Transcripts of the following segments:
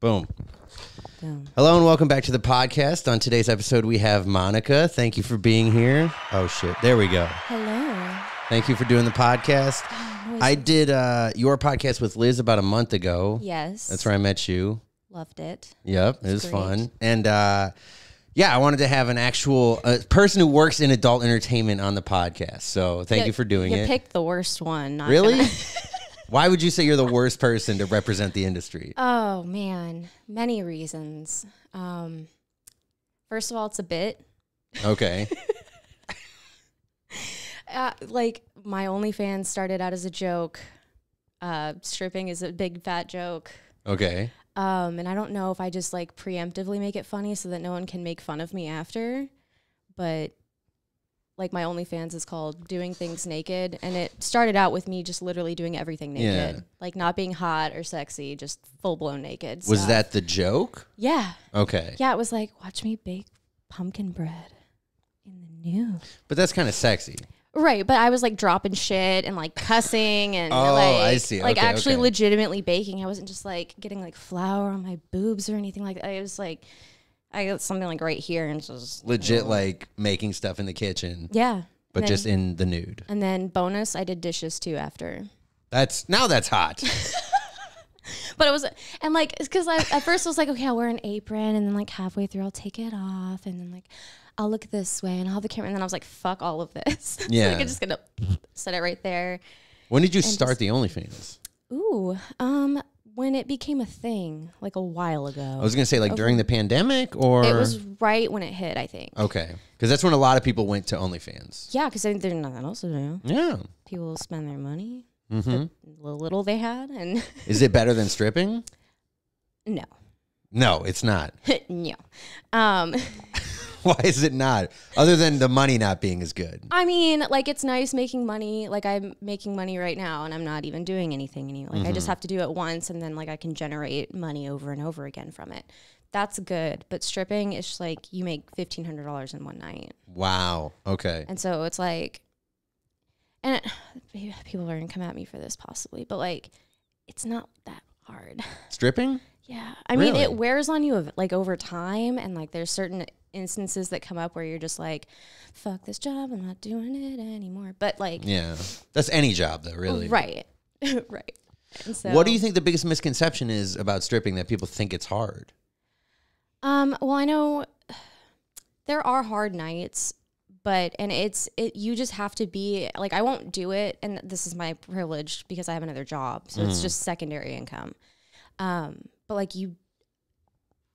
Boom. Boom. Hello and welcome back to the podcast. On today's episode, we have Monica. Thank you for being here. Oh shit, there we go. Hello. Thank you for doing the podcast. Noise- I did uh, your podcast with Liz about a month ago. yes. That's where I met you. Loved it. Yep, it was great. fun. And uh, yeah, I wanted to have an actual uh, person who works in adult entertainment on the podcast. So thank you for doing you it. picked the worst one. Not really? Why would you say you're the worst person to represent the industry? oh man, many reasons. Um, first of all, it's a bit. Okay. Uh, like my OnlyFans started out as a joke. Uh, stripping is a big fat joke. Okay. Um, and I don't know if I just like preemptively make it funny so that no one can make fun of me after. But like my OnlyFans is called Doing Things Naked. And it started out with me just literally doing everything naked. Yeah. Like not being hot or sexy, just full blown naked. Was stuff. that the joke? Yeah. Okay. Yeah, it was like, watch me bake pumpkin bread in the nude. But that's kind of sexy. Right, but I was like dropping shit and like cussing and Oh, like I see. like Okay, actually okay. legitimately baking. I wasn't just like getting like flour on my boobs or anything like that. I was like I got something like right here and just Legit, like making stuff in the kitchen, yeah. but And just in the nude. and then bonus, I did dishes too after. That's now that's hot. But it was and like because I at first I was like okay I'll wear an apron and then like halfway through I'll take it off and then like I'll look this way and I'll have the camera and then I was like fuck all of this. Yeah. like I'm just gonna set it right there. when did you start the OnlyFans? Ooh, um, when it became a thing, like a while ago. I was gonna say like during the pandemic or It was right when it hit, I think. okay because that's when a lot of people went to OnlyFans. Yeah, because there's nothing else to do. Yeah. People spend their money, hmm the little they had, and Is it better than stripping? no, No, it's not. no. Um, Why is it not? Other than the money not being as good. I mean, like it's nice making money. Like I'm making money right now, and I'm not even doing anything anymore. Like I just mm-hmm. have to do it once, and then like I can generate money over and over again from it. That's good. But stripping is just like you make fifteen hundred dollars in one night. Wow. Okay. And so it's like, and it, people are gonna come at me for this possibly, but like, it's not that hard. Stripping? Yeah, I mean, it wears on you of- like over time, and like there's certain instances that come up where you're just like, "Fuck this job, I'm not doing it anymore." But like, Yeah. That's any job though, really. right, right. So, What do you think the biggest misconception is about stripping that people think it's hard? Um, well, I know there are hard nights, but and it's it you just have to be like I won't do it and this is my privilege because I have another job. So it's just secondary income. Um, but like you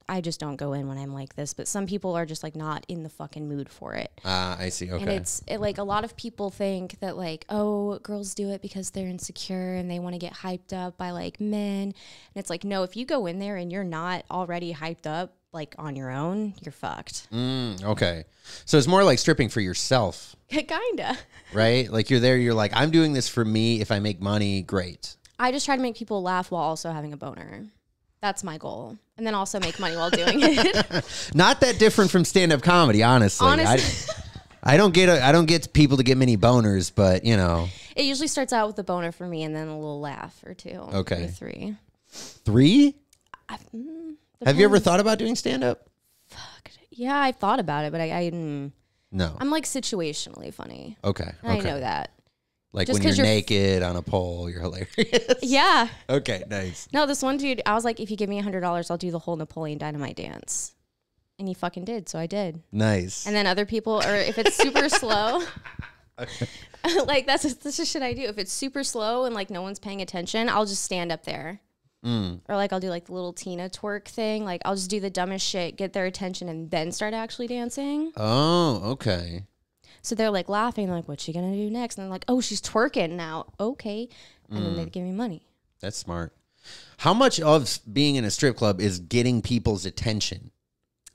I just don't go in when I'm like this, but some people are just like not in the fucking mood for it. Ah, I see. Okay. And it's it, like a lot of people think that like oh girls do it because they're insecure and they want to get hyped up by like men, and it's like no if you go in there and you're not already hyped up like on your own you're fucked. Mm, okay. So it's more like stripping for yourself, Kinda. right? Like you're there, you're like, I'm doing this for me. If I make money, great. I just try to make people laugh while also having a boner. That's my goal, and then also make money while doing it. Not that different from stand up comedy, honestly. Honestly. I, I don't get a, I don't get people to get many boners, but you know, it usually starts out with a boner for me, and then a little laugh or two. Okay. or three. three. I, mm, Have you ever thought about doing stand up? Yeah, I've thought about it, but I, I mm, No. I'm like situationally funny. Okay. I know that. Like Just when you're you're- naked on a pole, you're hilarious. Yeah. okay, nice. No, this one dude, I was like, if you give me a hundred dollars, I'll do the whole Napoleon Dynamite dance. And he fucking did, so I did. Nice. And then other people, or if it's super slow, like that's that's just shit I do. If it's super slow and like no one's paying attention, I'll just stand up there. Mm. Or like I'll do like the little Tina twerk thing. Like I'll just do the dumbest shit, get their attention, and then start actually dancing. Oh, okay. So they're like laughing, like, "What's she gonna do next?" And they're like, "Oh, she's twerking now." Okay, and then they mm. give me money. That's smart. How much of being in a strip club is getting people's attention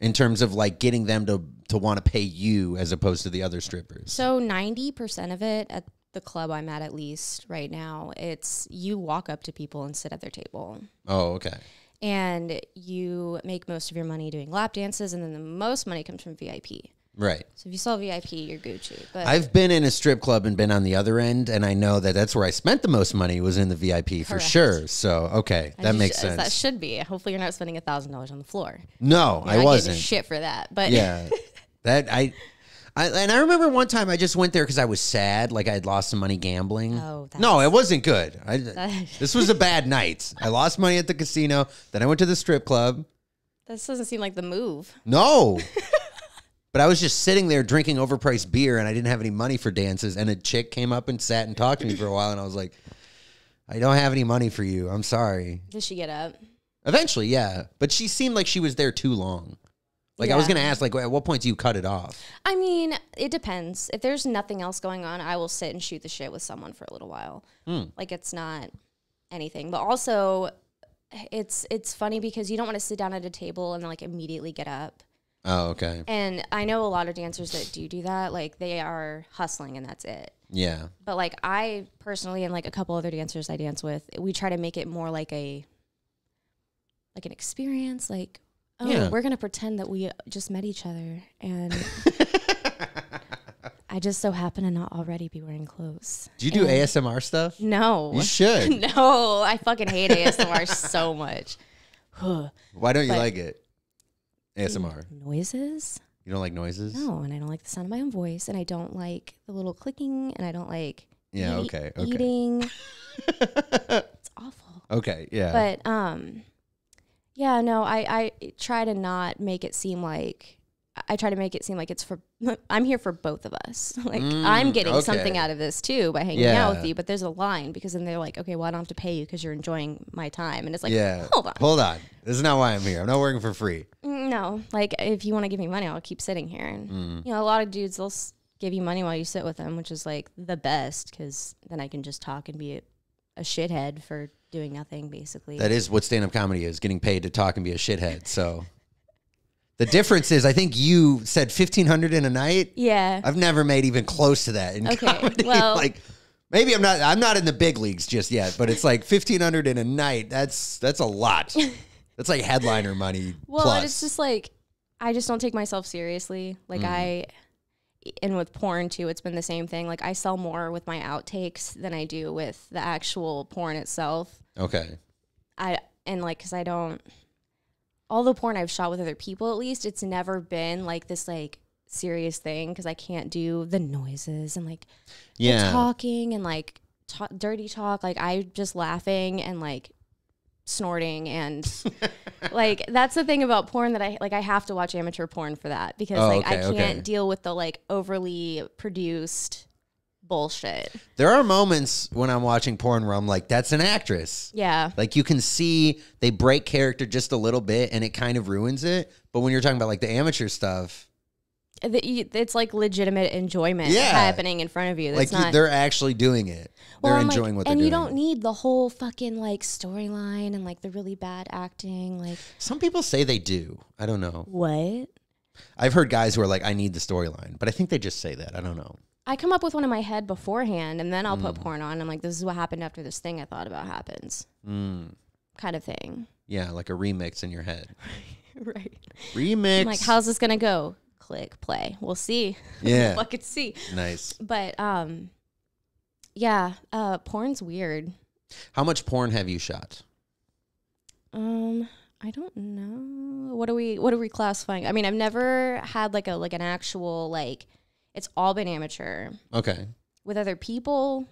in terms of like getting them to to want to pay you as opposed to the other strippers? So ninety percent of it at the club I'm at, at least right now, it's you walk up to people and sit at their table. Oh, okay. and you make most of your money doing lap dances, and then the most money comes from VIP. Right. So if you saw VIP, you're Gucci. But I've been in a strip club and been on the other end, and I know that that's where I spent the most money was in the VIP for sure. So okay, as that makes sh- sense. That should be. Hopefully, you're not spending a thousand dollars on the floor. no, You're I wasn't. Shit for that. But yeah, that I, I and I remember one time I just went there because I was sad, like I had lost some money gambling. Oh, no, it wasn't good. I, this was a bad night. I lost money at the casino. Then I went to the strip club. this doesn't seem like the move. No. But I was just sitting there drinking overpriced beer and I didn't have any money for dances. And a chick came up and sat and talked to me for a while. And I was like, I don't have any money for you. I'm sorry. Did she get up? Eventually, yeah. But she seemed like she was there too long. Like I was going to ask, like, at what point do you cut it off? I mean, it depends. If there's nothing else going on, I will sit and shoot the shit with someone for a little while. Hmm. Like it's not anything. But also it's it's funny because you don't want to sit down at a table and like immediately get up. Oh, okay. And I know a lot of dancers that do do that. Like they are hustling and that's it. Yeah. But like I personally and like a couple other dancers I dance with, we try to make it more like a like an experience. Like, oh, Yeah. we're gonna pretend that we just met each other, and I just so happen to not already be wearing clothes. Do you do And- ASMR stuff? No, You should. no, I fucking hate ASMR so much. Why don't you But- like it? ASMR. Noises? You don't like noises? No, and I don't like the sound of my own voice, and I don't like the little clicking, and I don't like Yeah, eat- okay. Okay. eating. it's awful. Okay. Yeah. But um, yeah, no, I I try to not make it seem like I try to make it seem like it's for I'm here for both of us. Like Mm, I'm getting something out of this too by hanging Yeah. out with you. But there's a line because then they're like, okay, well I don't have to pay you because you're enjoying my time, and it's like, yeah. hold on, Hold on. This is not why I'm here. I'm not working for free. Mm, no, like if you want to give me money, I'll keep sitting here. And Mm. you know, a lot of dudes they'll give you money while you sit with them, which is like the best because then I can just talk and be a, a shithead for doing nothing basically. That is what stand up comedy is getting paid to talk and be a shithead. So the difference is, I think you said 1500 in a night. yeah. I've never made even close to that in Okay, comedy. well- like maybe I'm not I'm not in the big leagues just yet, but it's like 1500 in a night. That's that's a lot. That's like headliner money Well, plus. it's just like I just don't take myself seriously. Like mm. I and with porn too, it's been the same thing. Like I sell more with my outtakes than I do with the actual porn itself. okay. I and like cuz I don't all the porn I've shot with other people at least, it's never been like this like serious thing cuz I can't do the noises and like Yeah. talking and like ta- dirty talk. Like I just laughing and like snorting and like that's the thing about porn that I like. I have to watch amateur porn for that because Oh, like I can't okay. deal with the like overly produced bullshit. There are moments when I'm watching porn where I'm like, that's an actress. Yeah. Like you can see they break character just a little bit and it kind of ruins it. But when you're talking about like the amateur stuff, It's like legitimate enjoyment Yeah. happening in front of you. like That's you- not. they're actually doing it. Well, they're I'm like- enjoying what they're and doing. And you don't need the whole fucking like storyline and like the really bad acting. Like Some people say they do. I don't know. what? I've heard guys who are like, I need the storyline, but I think they just say that. I don't know. I come up with one in my head beforehand, and then I'll Mm. put porn on. I'm like, this is what happened after this thing I thought about happens, Mm. kind of thing. Yeah, like a remix in your head. right. Remix. I'm like, how's this gonna go? Click play. We'll see. Yeah. we'll fucking see. nice. But um, yeah, uh, porn's weird. How much porn have you shot? Um, I don't know. What are we? What are we classifying? I mean, I've never had like a like an actual like. It's all been amateur Okay. with other people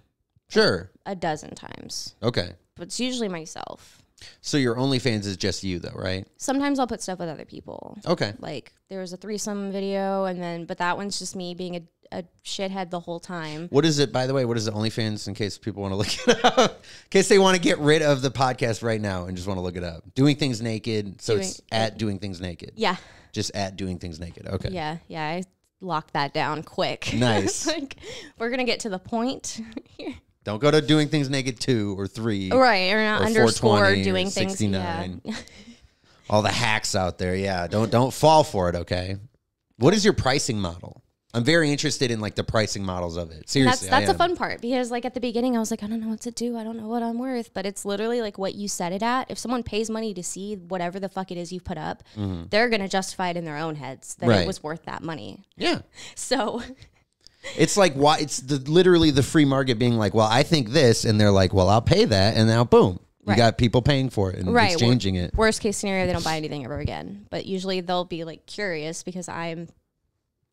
Sure. a dozen times, Okay. but it's usually myself. So your OnlyFans is just you though, right? Sometimes I'll put stuff with other people. Okay. Like there was a threesome video, and then but that one's just me being a, a shithead the whole time. What is it, by the way? What is the OnlyFans in case people want to look it up? in case they want to get rid of the podcast right now and just want to look it up. Doing Things Naked. So it's Doing- at Doing Things Naked. Yeah, Just at Doing Things Naked. Okay. yeah, yeah. I locked that down quick. Nice. like we're gonna get to the point, Don't go to Doing Things Naked 2 or 3. right? Or not Or underscore 420 or doing things. 69. Yeah. All the hacks out there. Yeah. Don't don't fall for it, okay? What is your pricing model I'm very interested in like the pricing models of it. Seriously, that's I a fun part because like at the beginning I was like I don't know what to do I don't know what I'm worth but it's literally like what you set it at if someone pays money to see whatever the fuck it is you've put up mm-hmm. they're gonna justify it in their own heads that. Right. it was worth that money Yeah. so It's like why it's the literally the free market being like, well, I think this, and they're like, well, I'll pay that, and now boom, you Right. got people paying for it and right exchanging it. worst case scenario they don't buy anything ever again but usually they'll be like curious because I'm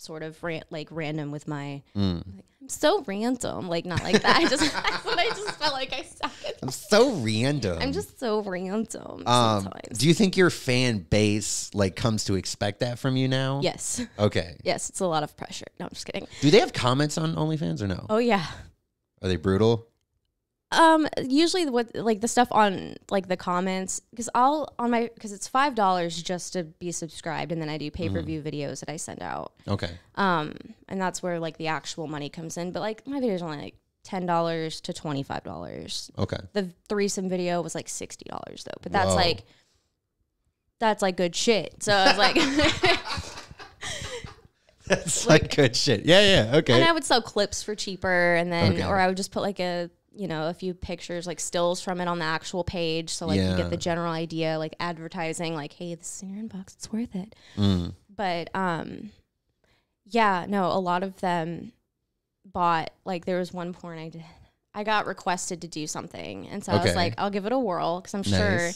sort of ran- like random with my Mm. like, I'm so random like not like that I just that's what I just felt like I sounded I'm so random. I'm just so random Um, sometimes do you think your fan base like comes to expect that from you now? yes Okay. yes it's a lot of pressure no I'm just kidding Do they have comments on OnlyFans or no? oh yeah Are they brutal? Um, usually what like the stuff on like the comments because I'll on my because it's five dollars just to be subscribed and then I do pay per view videos that I send out. Okay. Um, and that's where like the actual money comes in. But like my videos only like ten dollars to twenty five dollars. Okay. The threesome video was like sixty dollars though, but that's Whoa. like that's like good shit. So I was like, That's like, good shit. Yeah, yeah. Okay. and I would sell clips for cheaper, and then Okay. or I would just put like a you know a few pictures like stills from it on the actual page, so like you get the general idea, like advertising, like hey, this is in your inbox, it's worth it. Mm. But um, yeah, no, a lot of them bought like there was one porn I did. I got requested to do something, and so I was like, I'll give it a whirl because I'm sure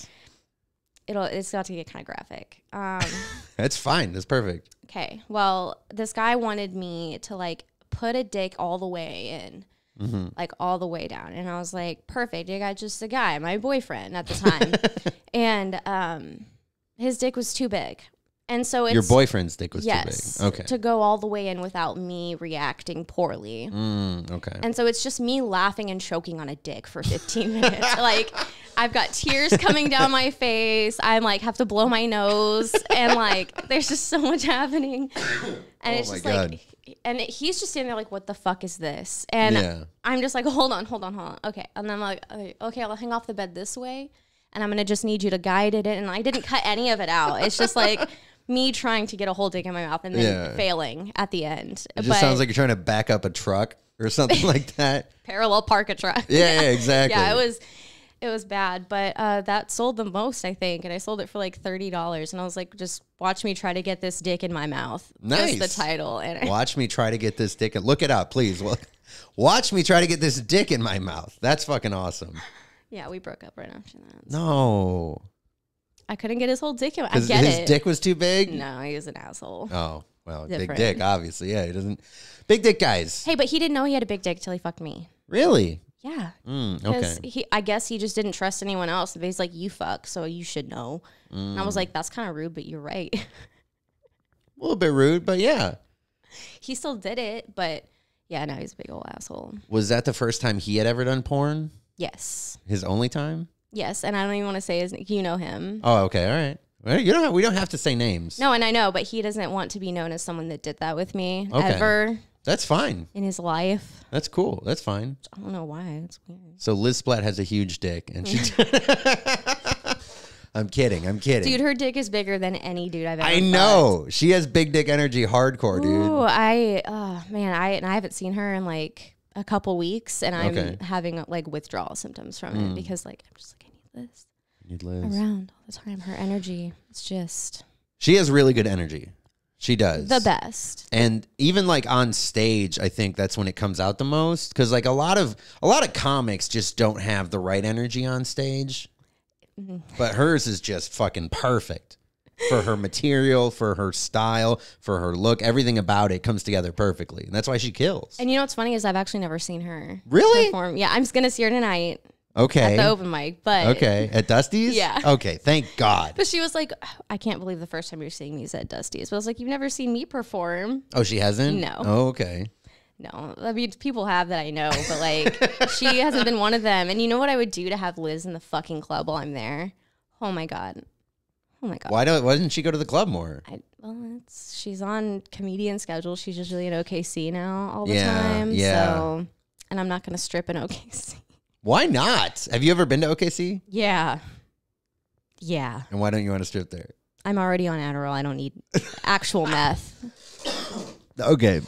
it'll it's got to get kind of graphic. Um. That's fine. That's perfect. Okay. Well, this guy wanted me to like put a dick all the way in, Mm-hmm. like all the way down, and I was like, perfect. I got just a guy, my boyfriend at the time, and um, his dick was too big, and so it's Your boyfriend's dick was yes too big. Okay. to go all the way in without me reacting poorly. Mm, okay. And so it's just me laughing and choking on a dick for 15 minutes. like I've got tears coming down my face. I'm like have to blow my nose and like there's just so much happening. And Oh it's my just God. like and he's just standing there like what the fuck is this? And Yeah. I'm just like hold on, hold on, hold on. Okay. And then I'm like okay, I'll hang off the bed this way and I'm going to just need you to guide it and I didn't cut any of it out. It's just like me trying to get a whole dick in my mouth and then Yeah. failing at the end. It just sounds like you're trying to back up a truck or something like that. parallel park a truck. Yeah, yeah, exactly. yeah, it was it was bad, but uh, that sold the most, I think, and I sold it for like thirty dollars. And I was like, just watch me try to get this dick in my mouth. Nice. That's the title, and Watch me try to get this dick. In, look it up, please. Watch me try to get this dick in my mouth. That's fucking awesome. yeah, we broke up right after that. No, I couldn't get his whole dick in. I get his it. dick was too big. no, he was an asshole. Oh well, big dick, obviously. Yeah, he doesn't. Big dick guys. Hey, but he didn't know he had a big dick till he fucked me. Really? Yeah, Mm, okay. because he, I guess he just didn't trust anyone else. But he's like, "You fuck, so you should know." And I Mm. was like, "That's kind of rude, but you're right." A little bit rude, but yeah. he still did it, but yeah, now he's a big old asshole. Was that the first time he had ever done porn? Yes. His only time? Yes, and I don't even want to say his. You know him. Oh, okay, all right. Well, you don't. Have, we don't have to say names. No, and I know, but he doesn't want to be known as someone that did that with me Okay. ever That's fine. in his life. That's cool. That's fine. I don't know why. It's weird. So Liz Splat has a huge dick, and she. Mm. I'm kidding. I'm kidding. Dude, her dick is bigger than any dude I've ever. I fucked. know she has big dick energy, hardcore, dude. Ooh, I, oh man, I and I haven't seen her in like a couple weeks, and I'm Okay. having like withdrawal symptoms from it mm. because like I'm just like I need this Need Liz. around all the time. Her energy is just She has really good energy. She does the best. and even like on stage i think that's when it comes out the most because like a lot of a lot of comics just don't have the right energy on stage Mm-hmm. but hers is just fucking perfect for her material for her style for her look everything about it comes together perfectly and that's why she kills And you know what's funny is I've actually never seen her Really? perform. Yeah, I'm just gonna see her tonight at okay the open mic, but okay at dusty's Yeah. okay thank god But she was like, I can't believe the first time you're seeing me is at Dusty's. But I was like, you've never seen me perform. oh she hasn't No. oh okay No, I mean people have that I know, but like she hasn't been one of them. And you know what I would do to have Liz in the fucking club while I'm there? Oh my god, oh my god. why don't why doesn't she go to the club more I, well, it's she's on comedian schedule. She's usually in OKC now all the Yeah, time. yeah. So, and I'm not gonna strip in OKC. Why not have you ever been to okc Yeah, yeah. and why don't you want to strip there I'm already on Adderall. I don't need actual meth. Okay.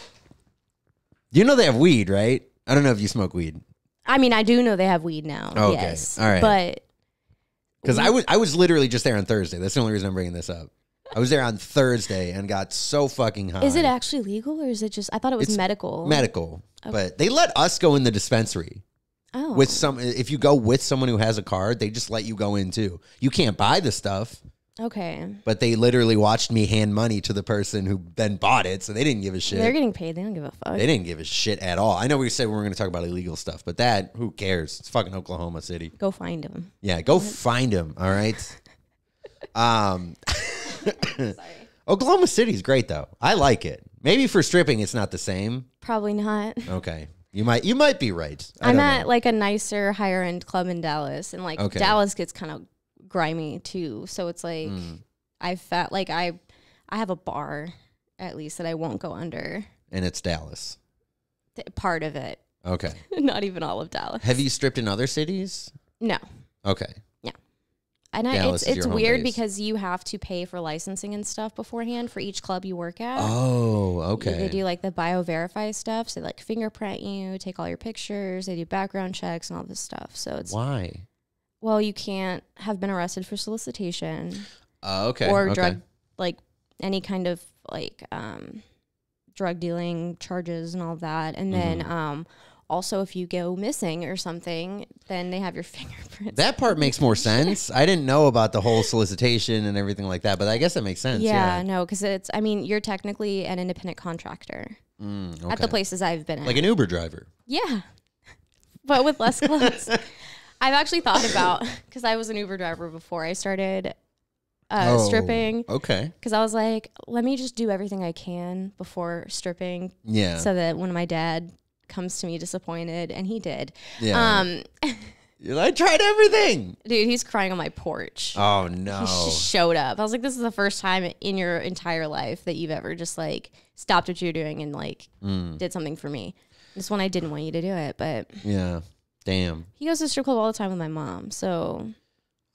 You know they have weed, right? I don't know if you smoke weed I mean, I do know they have weed now. Oh, okay. Yes. All right. But because I was I was literally just there on Thursday. That's the only reason I'm bringing this up. I was there on Thursday and got so fucking high. is it actually legal or is it just? I thought it was It's medical. medical? But they let us go in the dispensary oh. with some. If you go with someone who has a card, they just let you go in too. You can't buy the stuff, okay. but they literally watched me hand money to the person who then bought it, so they didn't give a shit. They're getting paid. They don't give a fuck. They didn't give a shit at all. I know we said we were going to talk about illegal stuff, but that who cares? It's fucking Oklahoma City. Go find them. Yeah, go find him. All right. Um, Oklahoma City's great though. I like it. Maybe for stripping, it's not the same. Probably not. Okay, you might you might be right. I I'm at know. like a nicer, higher end club in Dallas, and like Okay. Dallas gets kind of grimy too. So it's like Mm. I felt like I, I have a bar at least that I won't go under. and it's Dallas. Th- Part of it, Okay. not even all of Dallas. Have you stripped in other cities? No, Okay. And I, it's it's weird base. because you have to pay for licensing and stuff beforehand for each club you work at. Oh, okay. They do like the bio verify stuff. So they like fingerprint you, take all your pictures. They do background checks and all this stuff. So it's Why? well, you can't have been arrested for solicitation Oh, okay. or okay. drug like any kind of like um drug dealing charges and all that. And then Mm-hmm. um also if you go missing or something, then they have your fingerprints. That part makes more sense. I didn't know about the whole solicitation and everything like that, but I guess that makes sense. yeah, Yeah. no, because it's. I mean, you're technically an independent contractor Mm, at the places I've been at. Like an Uber driver. Yeah, but with less clothes. I've actually thought about because I was an Uber driver before I started uh, Oh, stripping. Okay. Because I was like, let me just do everything I can before stripping, Yeah. so that when my dad comes to me disappointed, and he did. yeah. Um, I tried everything. dude, he's crying on my porch. Oh no. He just showed up. I was like, this is the first time in your entire life that you've ever just like stopped what you're doing and like Mm. did something for me. This one I didn't want you to do it, but Yeah. Damn. he goes to strip club all the time with my mom. So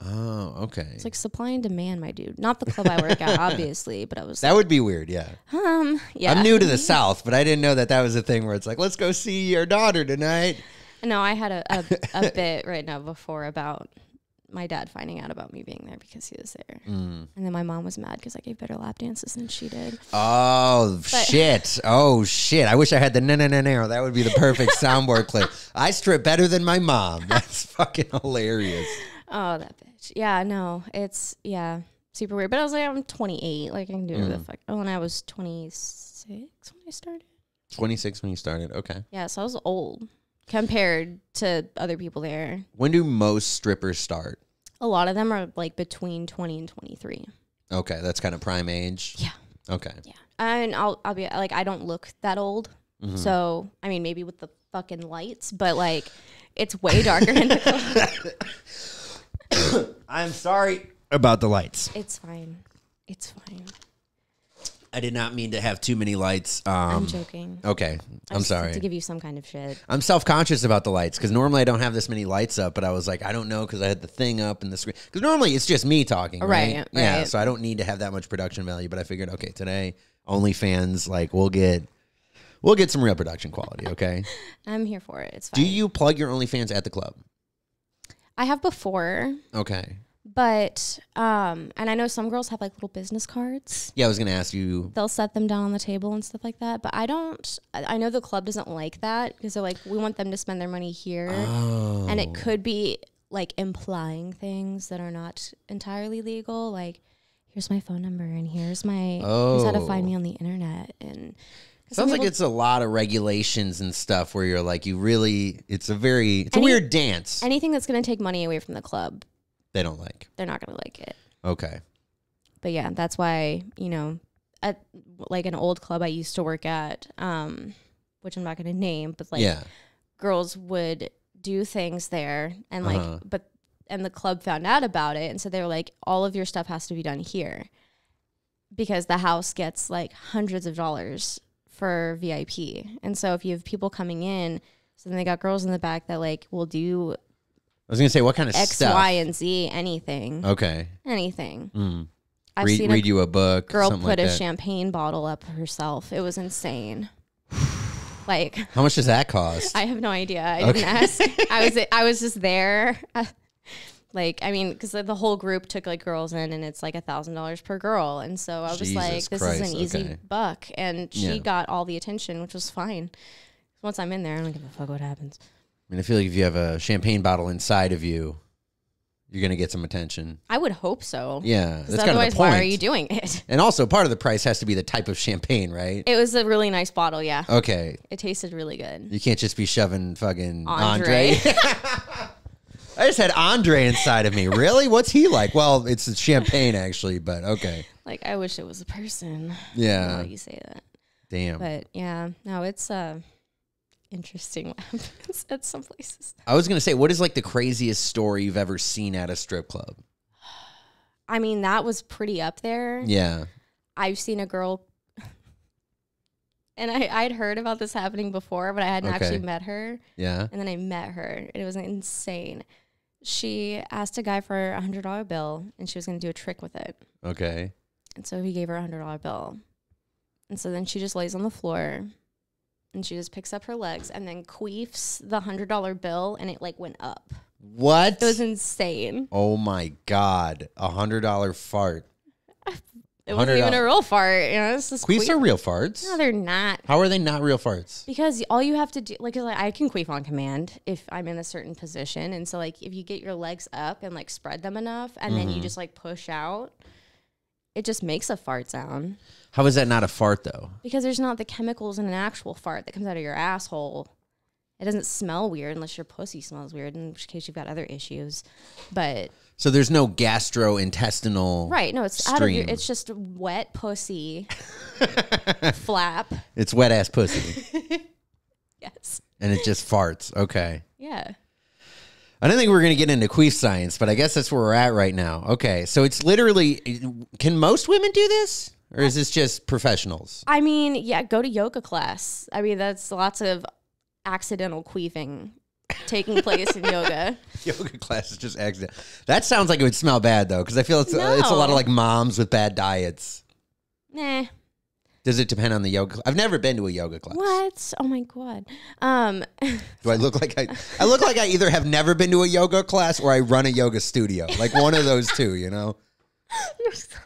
Oh, okay. it's like supply and demand, my dude. Not the club I work at, obviously, but I was that would be weird. Yeah. um, yeah. I'm new to the South, but I didn't know that that was a thing where it's like, let's go see your daughter tonight. No, I had a, a, a bit right now before about my dad finding out about me being there because he was there. Mm. And then my mom was mad because I gave better lap dances than she did. Oh shit! Oh shit! I wish I had the no no no no. That would be the perfect soundboard clip. I strip better than my mom. That's fucking hilarious. Oh, that bitch. Yeah, no, it's yeah, super weird. But I was like, I'm 28, like I can do whatever the fuck. Oh, and I was 26 when I started. Twenty six when you started. Okay. Yeah, so I was old compared to other people there. When do most strippers start? A lot of them are like between 20 and 23. Okay, that's kind of prime age. Yeah. Okay. Yeah, and I'll I'll be like, I don't look that old. Mm-hmm. So I mean, maybe with the fucking lights, but like, it's way darker in the club. I'm sorry about the lights. It's fine. It's fine. I did not mean to have too many lights. Um, I'm joking. okay, I I'm just sorry. to give you some kind of shit. I'm self conscious about the lights because normally I don't have this many lights up, but I was like, I don't know because I had the thing up and the screen. Because normally it's just me talking, right? Right, Yeah, right. so I don't need to have that much production value. But I figured, okay, today OnlyFans, like we'll get we'll get some real production quality. Okay. I'm here for it. It's fine. Do you plug your OnlyFans at the club? I have before, Okay. but um, and I know some girls have like little business cards. Yeah, I was gonna ask you. They'll set them down on the table and stuff like that. But I don't. I I know the club doesn't like that because they're like, we want them to spend their money here, Oh. and it could be like implying things that are not entirely legal. Like, here's my phone number, and here's my here's how to find me Oh. on the internet, and Sounds like it's a lot of regulations and stuff where you're like, you really, it's a very, it's a weird dance. anything that's going to take money away from the club. they don't like. They're not going to like it. Okay. but yeah, that's why you know, at like an old club I used to work at, um, which I'm not going to name, but like yeah. girls would do things there, and like, Uh-huh. but and the club found out about it, and so they were like, all of your stuff has to be done here, because the house gets like hundreds of dollars for VIP, and so if you have people coming in, so then they got girls in the back that like will do I was gonna say what kind of X, stuff. Y, and Z, anything, Okay. anything. Mm. I've read seen a you a book. girl something put like a that. champagne bottle up herself. It was insane. Like How much does that cost? I have no idea. I didn't ask. I was I was just there. like I mean, because the whole group took like girls in, and it's like a thousand dollars per girl, and so I was Jesus like, "This Christ, is an easy okay. buck," and she Yeah. got all the attention, which was fine. Once I'm in there, I don't give a fuck what happens. I mean, I feel like if you have a champagne bottle inside of you, you're gonna get some attention. I would hope so. Yeah, 'Cause that's kind of otherwise, the point. why are you doing it? and also, part of the price has to be the type of champagne, right? It was a really nice bottle. Yeah, Okay, it tasted really good. you can't just be shoving fucking Andre. Andre. I just had Andre inside of me. Really? What's he like? Well, it's champagne actually, but okay. like I wish it was a person. Yeah. You say that. Damn. But yeah, no, it's uh interesting what happens at some places. I was gonna say, what is like the craziest story you've ever seen at a strip club? I mean, that was pretty up there. Yeah. I've seen a girl and I, I'd heard about this happening before, but I hadn't Okay. actually met her. Yeah. And then I met her and it was insane. She asked a guy for a hundred dollar bill and she was gonna do a trick with it. Okay. And so he gave her a hundred dollar bill. And so then she just lays on the floor and she just picks up her legs and then queefs the hundred dollar bill and it like went up. What? It was insane. oh my god, a hundred dollar fart. It wasn't even a real fart. You know, it's just Queefs queef- are real farts. No, they're not. How are they not real farts? Because all you have to do, like, like, I can queef on command if I'm in a certain position, and so like if you get your legs up and like spread them enough, and then you mm-hmm. just like push out, it just makes a fart sound. How is that not a fart though? Because there's not the chemicals in an actual fart that comes out of your asshole. It doesn't smell weird unless your pussy smells weird, in which case you've got other issues. But So there's no gastrointestinal. right, no, it's out of your. It's just wet pussy flap. It's wet ass pussy, Yes. and it just farts. Okay. Yeah. I don't think we're going to get into queef science, but I guess that's where we're at right now. Okay, so it's literally. Can most women do this, or is this just professionals? I mean, yeah, go to yoga class. I mean, that's lots of accidental queefing taking place in yoga. Yoga class is just accident. That sounds like it would smell bad though, because I feel it's uh, it's a lot of like moms with bad diets. Nah. Does it depend on the yoga? I've never been to a yoga class. What? Oh my god. Um Do I look like I? I look like I either have never been to a yoga class or I run a yoga studio. Like one of those two, you know. You're so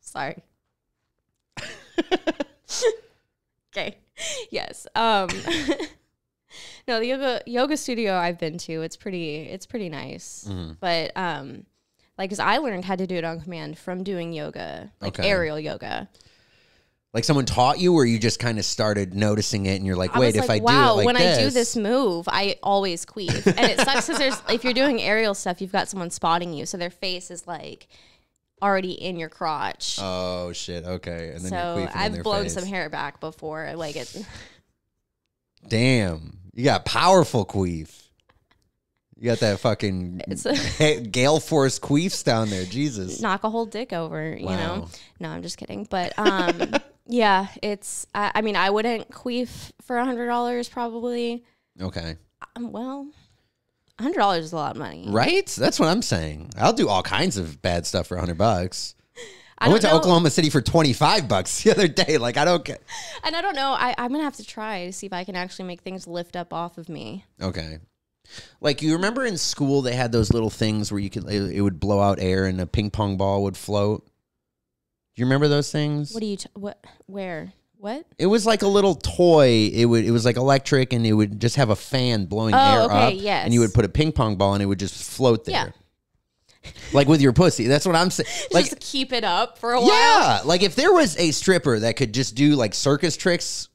sorry. okay. Yes. Um No, the yoga yoga studio I've been to, it's pretty it's pretty nice. Mm-hmm. But um like cuz I learned how to do it on command from doing yoga, like Okay. aerial yoga. Like someone taught you, or you just kind of started noticing it, and you're like, I wait, was if like, I wow, do it like when this, I do this move, I always queef. and it sucks because there's if you're doing aerial stuff, you've got someone spotting you, so their face is like already in your crotch. Oh shit! Okay, and then so I've blown face. some hair back before. Like it, Damn, you got powerful queef. You got that fucking gale force queefs down there. Jesus. knock a whole dick over. You know? No, I'm just kidding. But um, yeah, it's. I, I mean, I wouldn't queef for a hundred dollars probably. Okay. Um, well, a hundred dollars is a lot of money. Right? That's what I'm saying. I'll do all kinds of bad stuff for a 100 bucks. I, I went to know- Oklahoma City for 25 bucks the other day. Like, I don't get. And I don't know. I, I'm gonna have to try to see if I can actually make things lift up off of me. Okay. Like, you remember in school they had those little things where you could, it, it would blow out air and a ping pong ball would float? Do you remember those things? What do you? T- what? Where? What? It was like a little toy. It would it was like electric and it would just have a fan blowing Oh, air okay, up. yes. And you would put a ping pong ball and it would just float there. Yeah. Like with your pussy. That's what I'm saying. Like Just keep it up for a while. Yeah. Like if there was a stripper that could just do like circus tricks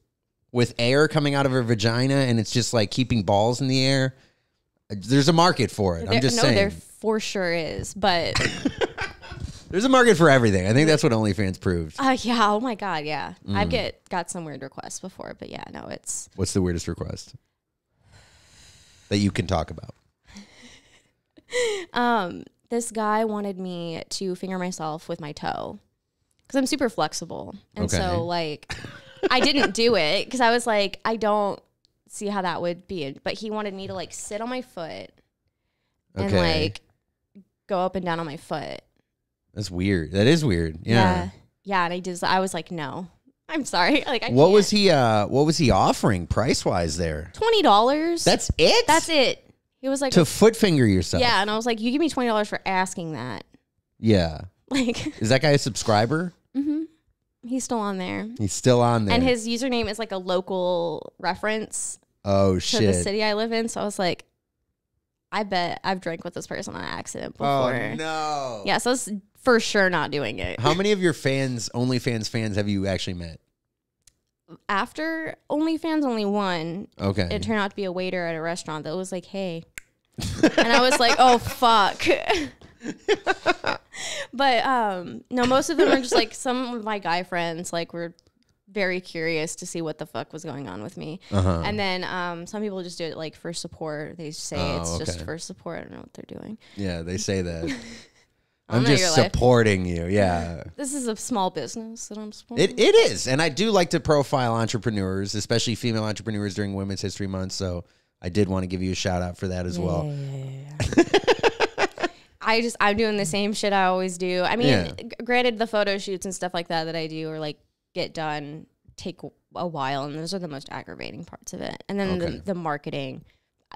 with air coming out of her vagina and it's just like keeping balls in the air, there's a market for it. There- I'm just no, saying. there for sure is, but There's a market for everything. I think that's what OnlyFans proved. uh, yeah. Oh my god, yeah. Mm. I've get got some weird requests before, but yeah, no, it's What's the weirdest request that you can talk about? um. This guy wanted me to finger myself with my toe because I'm super flexible, and Okay. so like I didn't do it because I was like, I don't see how that would be. But he wanted me to like sit on my foot and Okay. like go up and down on my foot. That's weird. That is weird. Yeah. Yeah. Yeah, and I did. I was like, no, I'm sorry. Like I What can't. was he? Uh, what was he offering price wise there? twenty dollars? That's it. that's it. He was like, to foot finger yourself. yeah, and I was like, you give me twenty dollars for asking that. Yeah. Like, Is that guy a subscriber? Mm-hmm. he's still on there, He's still on there. and his username is like a local reference oh to shit. the city I live in. So I was like, I bet I've drank with this person on accident before. Oh no. Yeah, so I was for sure not doing it. How many of your fans, OnlyFans fans, have you actually met? After OnlyFans, only one. Okay. It turned out to be a waiter at a restaurant that was like, "Hey," and I was like, "Oh fuck." but um, no, most of them are just like some of my guy friends. Like were very curious to see what the fuck was going on with me. Uh-huh. And then um, some people just do it like for support. They say Oh, it's just for support. I don't know what they're doing. yeah, they say that. I'm just your life. supporting you. Yeah. This is a small business that I'm supporting. It, it is. And I do like to profile entrepreneurs, especially female entrepreneurs during Women's History Month. So I did want to give you a shout out for that as well. I just I'm doing the same shit I always do. I mean, Yeah. granted, the photo shoots and stuff like that that I do or like get done take a while, and those are the most aggravating parts of it. And then Okay. the, the marketing,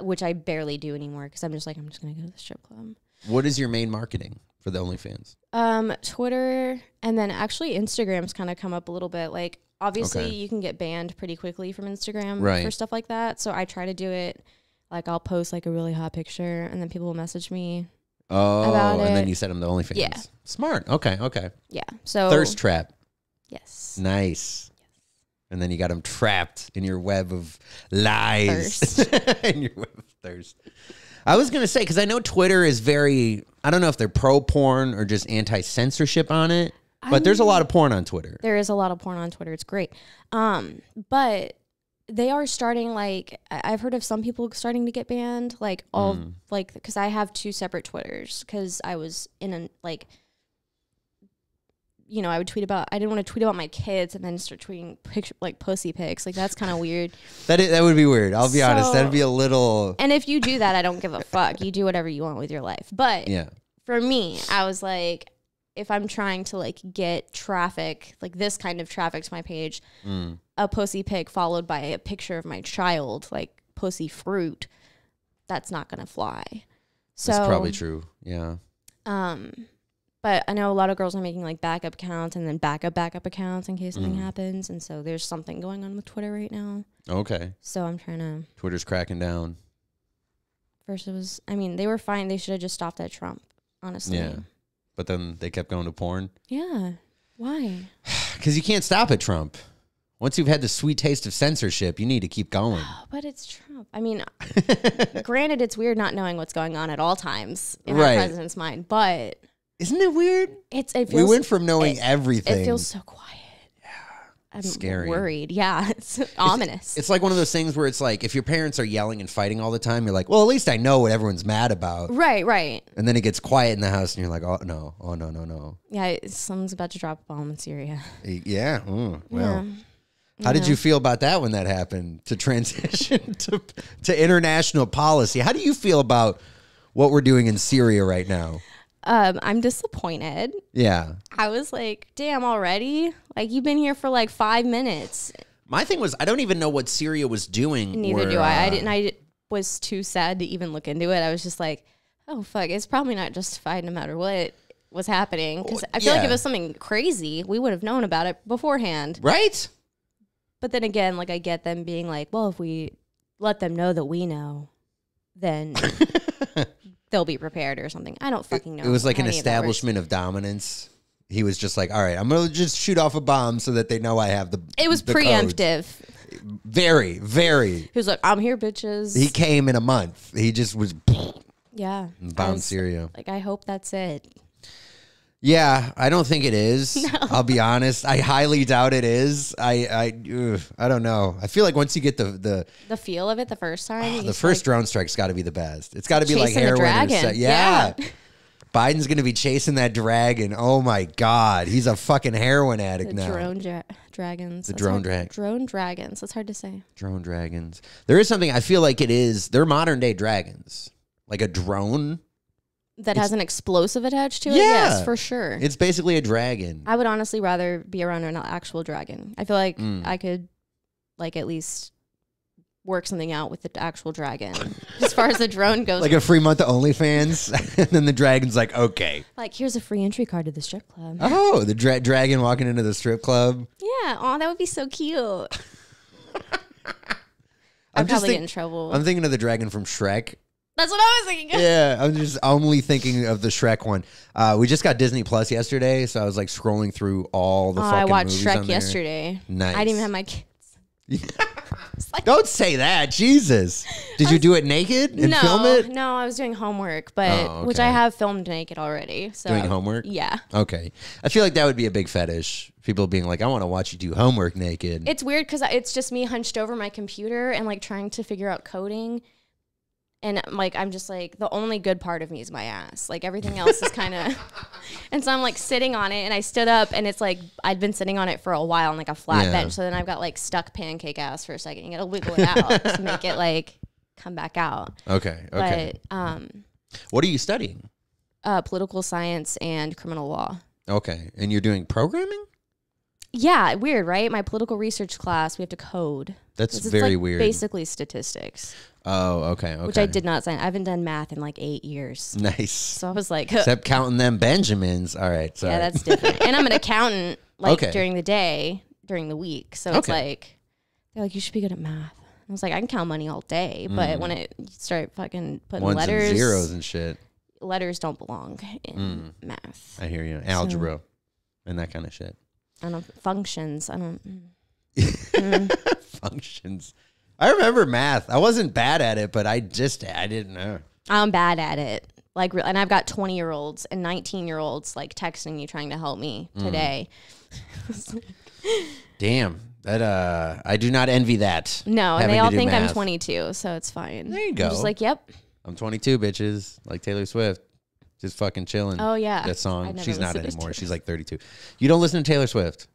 which I barely do anymore because I'm just like I'm just gonna go to the strip club. What is your main marketing for the OnlyFans? Um, Twitter and then actually Instagram's kind of come up a little bit. Like obviously Okay. you can get banned pretty quickly from Instagram Right. for stuff like that. So I try to do it. Like I'll post like a really hot picture, and then people will message me. Oh, About and then it. you set them to OnlyFans. Yeah. Smart. Okay. Okay. Yeah. So Thirst trap. Yes. Nice. And then you got them trapped in your web of lies. In your web of thirst. I was gonna say because I know Twitter is very. I don't know if they're pro porn or just anti censorship on it, but there's a lot of porn on Twitter. There is a lot of porn on Twitter. It's great. Um, but they are starting like I've heard of some people starting to get banned. Like all Mm. like because I have two separate Twitters because I was in a like. You know, I would tweet about. I didn't want to tweet about my kids and then start tweeting picture like pussy pics. Like that's kind of weird. That is, that would be weird. I'll be honest. That'd be a little. And if you do that, I don't give a fuck. You do whatever you want with your life. But Yeah. for me, I was like, if I'm trying to like get traffic, like this kind of traffic to my page, Mm. a pussy pic followed by a picture of my child, like pussy fruit, that's not gonna fly. So That's probably true. Yeah. Um, but I know a lot of girls are making like backup accounts and then backup backup accounts in case something Mm. happens, and so there's something going on with Twitter right now. Okay. So I'm trying to. Twitter's cracking down. First, it was. I mean, they were fine. They should have just stopped at Trump. Honestly. Yeah. But then they kept going to porn. Yeah. Why? Because you can't stop at Trump. Once you've had the sweet taste of censorship, you need to keep going. Oh, but it's Trump. I mean, granted, it's weird not knowing what's going on at all times in Right. our president's mind, but Isn't it weird? it's it we went from knowing it- everything. it feels so quiet. I'm Scary. worried. Yeah, it's ominous. it's like one of those things where it's like if your parents are yelling and fighting all the time, you're like, well, at least I know what everyone's mad about. right, right. And then it gets quiet in the house, and you're like, oh no, oh no, no, no. Yeah, someone's about to drop a bomb in Syria. Yeah. mm, well, yeah. how did you feel about that when that happened? To transition to to international policy. How do you feel about what we're doing in Syria right now? Um, I'm disappointed. Yeah. I was like, damn, already? Like you've been here for like five minutes. My thing was, I don't even know what Syria was doing. Neither or, do I. I uh, didn't. I was too sad to even look into it. I was just like, oh fuck, it's probably not justified no matter what was happening. Because I feel like if it was something crazy, we would have known about it beforehand. Right? But then again, like I get them being like, well, if we let them know that we know, then they'll be prepared or something. I don't fucking know. It was like an any of establishment of dominance. He was just like, all right, I'm going to just shoot off a bomb so that they know I have the. It was the codes." preemptive. Very, very. He was like, I'm here, bitches. He came in a month. He just was yeah. Bomb Syria. Like, I hope that's it. Yeah, I don't think it is. I'll be honest. I highly doubt it is. I I ugh, I don't know. I feel like once you get the the The feel of it the first time. Ah, the first like, drone strike's got to be the best. It's got to be like heroin. yeah. Yeah. Biden's gonna be chasing that dragon. Oh my god, he's a fucking heroin addict the now. drone dra- dragons. The drone drag. drag- Drone dragons. That's hard to say. drone dragons. There is something I feel like it is. They're modern day dragons. Like a drone that has an explosive attached to it. Yeah. Yes, for sure. It's basically a dragon. I would honestly rather be around an actual dragon. I feel like Mm. I could, like, at least work something out with the actual dragon as far as the drone goes. like a free month of OnlyFans, and then the dragon's like, okay. like, here's a free entry card to the strip club. Oh, the dra- dragon walking into the strip club. Yeah. Oh, that would be so cute. I'm I'd just probably get in trouble. I'm thinking of the dragon from Shrek. That's what I was thinking. Yeah, I'm just only thinking of the Shrek one. Uh, we just got Disney Plus yesterday, so I was like scrolling through all the Oh, fucking I watched movies Shrek on there. yesterday. Nice. I didn't even have my kids. Don't say that, Jesus. Did you do it naked and no, film it? no, I was doing homework, but Oh, which. I have filmed naked already. So Doing homework? Yeah, Okay, I feel like that would be a big fetish. People being like, "I want to watch you do homework naked." it's weird because it's just me hunched over my computer and like trying to figure out coding. And like I'm just like the only good part of me is my ass. Like everything else is kind of, and so I'm like sitting on it, and I stood up, and it's like I'd been sitting on it for a while on like a flat Yeah. bench. So then I've got like stuck pancake ass for a second. You gotta wiggle it out to make it like come back out. okay, okay. But um, what are you studying? uh, political science and criminal law. Okay, and you're doing programming. Yeah, weird, right? My political research class, we have to code. That's very like weird. Basically statistics, oh, okay, okay. which I did not sign. I haven't done math in like eight years. Nice. So I was like, Except counting them Benjamins. All right, sorry. yeah, that's different. and I'm an accountant, like Okay. during the day, during the week. So it's like, they're like, you should be good at math. I was like, I can count money all day, but when it start fucking putting Mm. ones letters, and zeros and shit. letters don't belong in Mm. math. I hear you. Algebra and that kind of shit. I don't functions. I don't. mm. Functions. I remember math. I wasn't bad at it, but I just I didn't know. I'm bad at it. Like, and I've got 20 year olds and 19 year olds like texting you trying to help me Mm. today. Damn. That uh I do not envy that. No, and they all think I'm 22, so it's fine. There you I'm go. just like, yep. I'm 22 bitches, like Taylor Swift. Just fucking chilling. Oh yeah. That song. She's not anymore. She's like 32. You don't listen to Taylor Swift?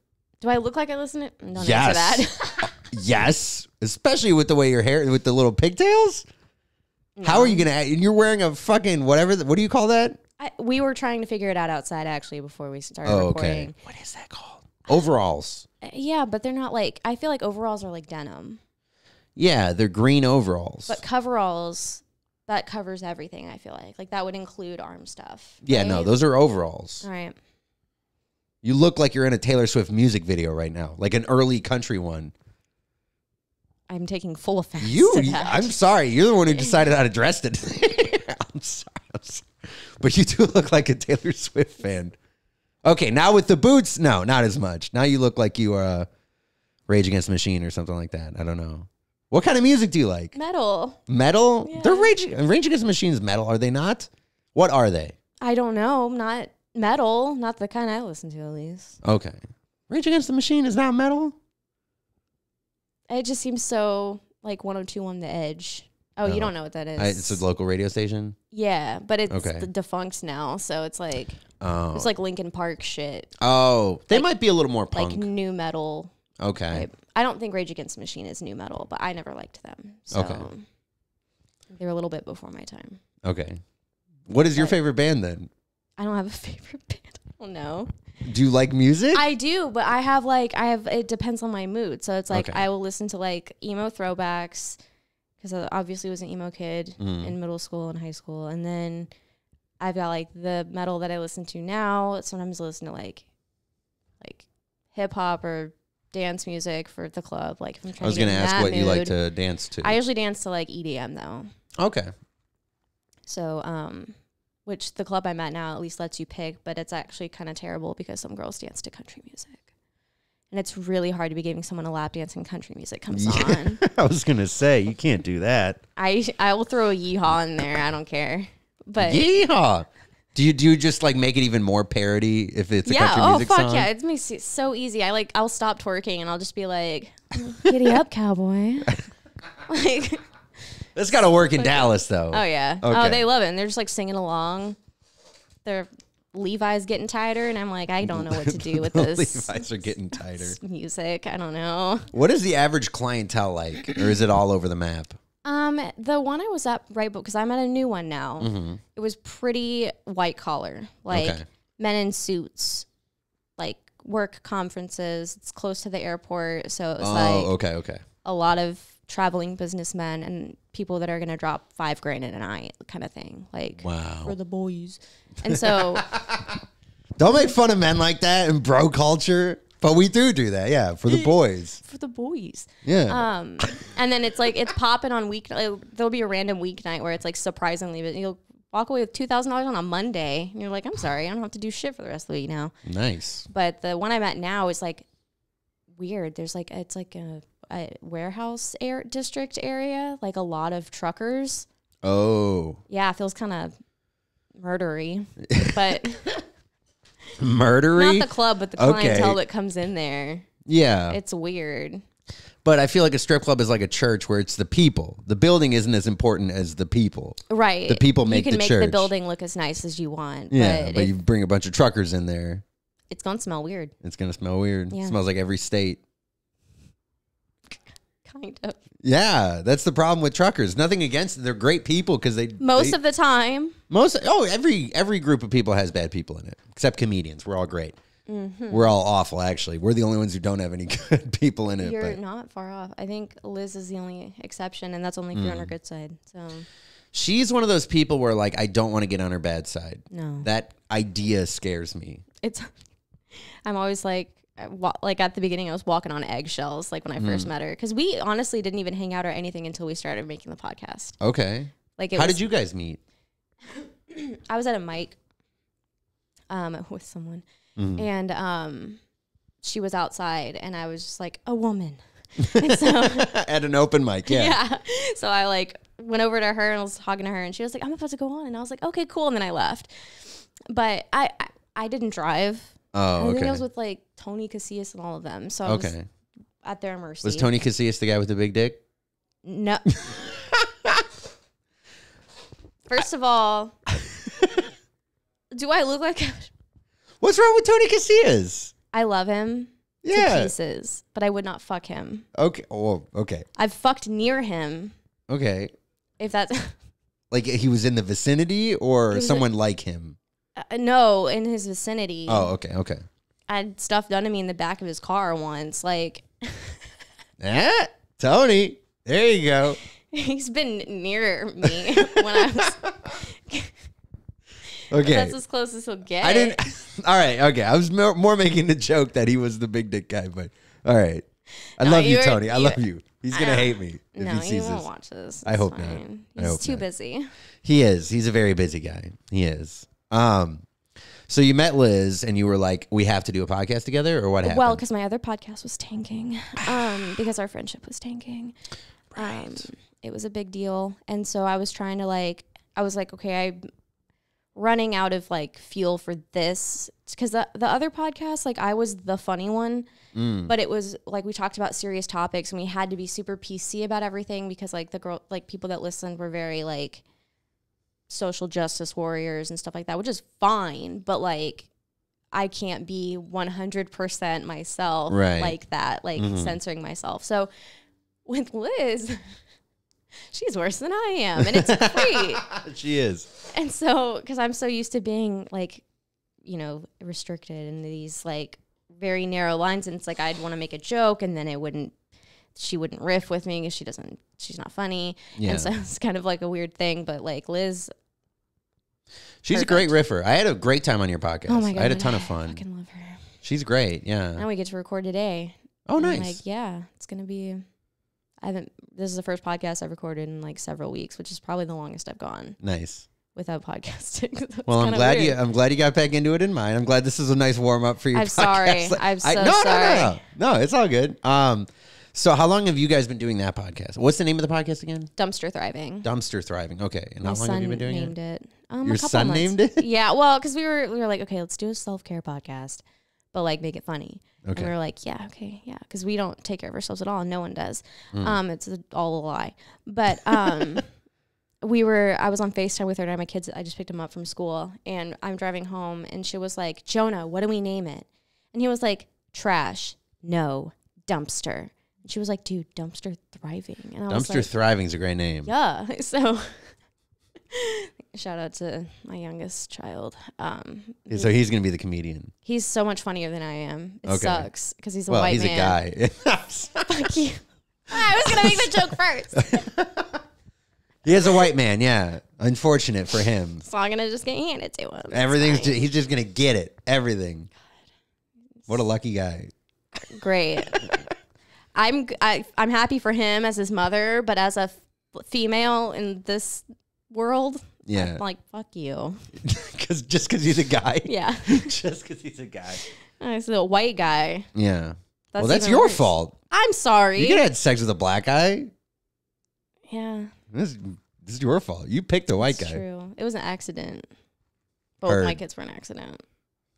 Do I look like I listen to? Don't Yes. answer that. Yes. Especially with the way your hair with the little pigtails. How are you gonna? act- And you're wearing a fucking whatever. the- What do you call that? I, we were trying to figure it out outside actually before we started Oh, recording. okay. What is that called? Overalls. Uh, Yeah, but they're not like. I feel like overalls are like denim, Yeah, they're green overalls. but coveralls that covers everything. I feel like like that would include arm stuff. yeah, no, those are overalls. All right. You look like you're in a Taylor Swift music video right now, like an early country one. I'm taking full offense. You. I'm sorry, you're the one who decided how to dress it. I'm sorry, I'm sorry, but you do look like a Taylor Swift fan. Okay, now with the boots, no, not as much. Now you look like you are a Rage Against the Machine or something like that. I don't know. What kind of music do you like? metal. Metal? Yeah. They're Rage, Rage Against the Machine is metal, are they not? What are they? I don't know. Not metal. Not the kind I listen to, at least. Okay. Rage Against the Machine is not metal? It just seems so like 102 on the edge. Oh, Oh. you don't know what that is? I, it's a local radio station. yeah, but it's Okay. the defunct now, so it's like Oh. it's like Linkin Park shit, oh, they like- might be a little more like nu metal. okay. type. I don't think Rage Against the Machine is nu metal, but I never liked them. So Okay. they were a little bit before my time. Okay. What is your favorite band then? I don't have a favorite band. I don't know. Do you like music? I do, but I have like I have it depends on my mood. So it's like Okay. I will listen to like emo throwbacks because I obviously was an emo kid Mm. in middle school and high school, and then I've got like the metal that I listen to now. Sometimes I listen to like like hip hop or dance music for the club. Like if I'm trying I was going to ask what you like to dance to. I usually dance to like EDM though. okay. So, um, which the club I'm at now at least lets you pick, but it's actually kind of terrible because some girls dance to country music. And it's really hard to be giving someone a lap dance and country music comes Yeah. on. I was going to say, you can't do that. I I will throw a yeehaw in there. I don't care. But Yeehaw. Do you do you just like make it even more parody if it's a yeah, country oh music fuck song? yeah, it makes it so easy. I like I'll stop twerking and I'll just be like, "Giddy up, cowboy!" like, That's got to work in Dallas though. oh yeah, Okay. oh they love it. And they're just like singing along. Their Levi's getting tighter, and I'm like, I don't know what to do with this. Levi's are getting tighter. music. I don't know. What is the average clientele like, or is it all over the map? Um, the one I was at right because I'm at a new one now. Mm-hmm. It was pretty white collar, like Okay. men in suits, like work conferences. It's close to the airport, so it was Oh, like okay, okay. a lot of traveling businessmen and people that are gonna drop five grand in a night, kind of thing, like Wow. for the boys. And so, Don't make fun of men like that in bro culture. But we do do that, yeah, for the boys. for the boys. Yeah. Um, and then it's like it's popping on week. Like, there'll be a random weeknight where it's like surprisingly, but you'll walk away with two thousand dollars on a Monday, and you're like, I'm sorry, I don't have to do shit for the rest of the week now. nice. But the one I'm at now is like weird. There's like it's like a, a warehouse air district area, like a lot of truckers. Oh, Yeah, it feels kind of murdery, but murdery. not the club, but the Okay. clientele that comes in there. yeah, It's weird. but I feel like a strip club is like a church where it's the people. The building isn't as important as the people. Right. The people make you can the make the building look as nice as you want. Yeah, but, but if- you bring a bunch of truckers in there, it's gonna smell weird. it's gonna smell weird. Yeah. smells like every state. Kind of. Yeah, that's the problem with truckers. Nothing against it. They're great people because they Most they- of the time. most oh every every group of people has bad people in it except comedians. We're all great. Mm-hmm. We're all awful actually. We're the only ones who don't have any good people in it. You're but not far off. I think Liz is the only exception, and that's only if you're on Mm. her good side. So she's one of those people where like I don't want to get on her bad side. no, That idea scares me. it's. I'm always like, like at the beginning, I was walking on eggshells, like when I Mm. first met her, because we honestly didn't even hang out or anything until we started making the podcast. Okay. Like, it How was, did you guys meet? I was at a mic, um, with someone, Mm. and um, she was outside, and I was just like, a woman. So At an open mic, yeah. yeah. So I like went over to her and was talking to her, and she was like, "I'm about to go on," and I was like, "Okay, cool." And then I left. But I I, I didn't drive. I Oh, think okay. I was with like Tony Casillas and all of them. So I was okay. at their mercy. Was Tony Casillas the guy with the big dick? No. First of all, do I look like What's wrong with Tony Casillas? I love him Yeah. to pieces, but I would not fuck him. Okay. Oh, okay. I've fucked near him. Okay. If that's Like he was in the vicinity or was someone like him? Uh, no, in his vicinity. Oh, okay. Okay. I had stuff done to me in the back of his car once. Like Eh? Tony. There you go. he's been near me when I was. Okay. That's as close as he'll get. I didn't. All right. Okay. I was more, more making the joke that he was the big dick guy, but all right. I No, love you, Tony. I love you. He's gonna hate me if No, he he sees won't this. watch this. I hope not. I He's hope too not. busy. He is. He's a very busy guy. He is. Um. So you met Liz, and you were like, "We have to do a podcast together," or what happened? Well, because my other podcast was tanking, um, because our friendship was tanking. Um, it was a big deal, and so I was trying to like, I was like, okay, I'm running out of like fuel for this because the the other podcast, like, I was the funny one, Mm. but it was like we talked about serious topics, and we had to be super PC about everything because like the girl, like people that listened were very like social justice warriors and stuff like that, which is fine, but like I can't be 100% myself Right. like that, like Mhm. censoring myself. So with Liz, she's worse than I am, and it's great. she is. and so, because I'm so used to being like, you know, restricted in these like very narrow lines, and it's like I'd want to make a joke, and then it wouldn't. She wouldn't riff with me because she doesn't. She's not funny, Yeah. and so it's kind of like a weird thing. But like Liz, She's a great riffer. I had a great time on your podcast. oh my god, I had a ton of fun. I fucking love her. She's great. Yeah. Now we get to record today. Oh, And, nice. Like, yeah, it's gonna be. I haven't. This is the first podcast I've recorded in like several weeks, which is probably the longest I've gone nice. without podcasting. Well, I'm glad weird. you. I'm glad you got back into it in mine. I'm glad this is a nice warm up for your. I'm podcast. sorry. I'm so no, No, no, no, no. It's all good. Um, so how long have you guys been doing that podcast? What's the name of the podcast again? Dumpster thriving. Dumpster Thriving. Okay. And My how long have you been doing named it? it. Um, Your son months. named it? Yeah, well, because we were we were like, okay, let's do a self care podcast, but like make it funny. Okay. And we were like, yeah, okay, yeah, because we don't take care of ourselves at all. And no one does. Mm. Um, it's a, all a lie. But um, we were. I was on Facetime with her and my kids. I just picked them up from school, and I'm driving home, and she was like, Jonah, what do we name it? And he was like, trash. No, dumpster. She was like, dude, dumpster thriving. And I was Dumpster like, Thriving is a great name. yeah. So shout out to my youngest child. Um, So he's gonna be the comedian. he's so much funnier than I am. It Okay. sucks because he's a Well, white he's man. a guy. Fuck you. I was gonna make the joke first, he is a white man. Yeah. Unfortunate for him. so I'm gonna just get handed to him. Everything's he's just gonna get it. Everything. What a lucky guy. great. I'm I, I'm happy for him as his mother, but as a f- female in this world, Yeah. I'm like fuck you. Cause just because he's a guy. Yeah, just because he's a guy. he's a white guy. Yeah. That's well, that's your worse. fault. I'm sorry. You could have had sex with a black guy. yeah, This, this is your fault. You picked a white it's guy. true. It was an accident. Both my kids were an accident.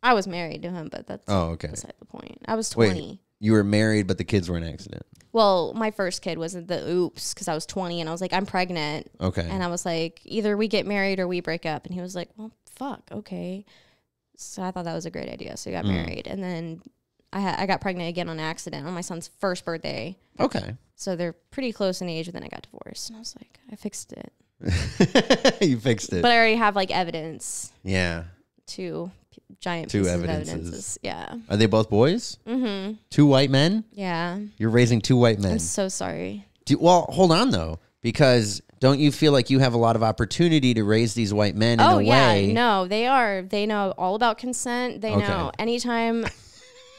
I was married to him, but that's Oh, okay. beside the point. I was Wait. 20. You were married, but the kids were an accident. Well, my first kid was the oops because I was 20 and I was like, I'm pregnant. Okay. And I was like, either we get married or we break up. And he was like, well, fuck, okay. So I thought that was a great idea. So we got Mm. married. And then I, ha- I got pregnant again on accident on my son's first birthday. okay. So they're pretty close in age. And then I got divorced. And I was like, I fixed it. you fixed it. But I already have like evidence, yeah. two p- giant Two pieces evidences. of evidences. Yeah. Are they both boys? Mm-hmm. Two white men? Yeah. You're raising two white men. I'm so sorry. Do, well, hold on though, because don't you feel like you have a lot of opportunity to raise these white men in oh a yeah, way? no, they are. They know all about consent. They Okay. know anytime